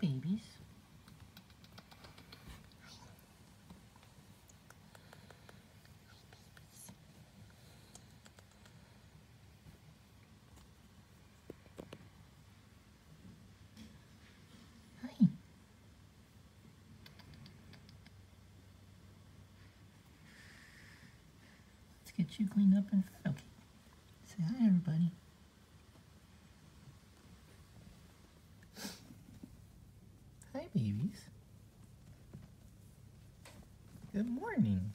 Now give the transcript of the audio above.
babies. Hi. Let's get you cleaned up and okay. Say hi, everybody. Babies. Good morning.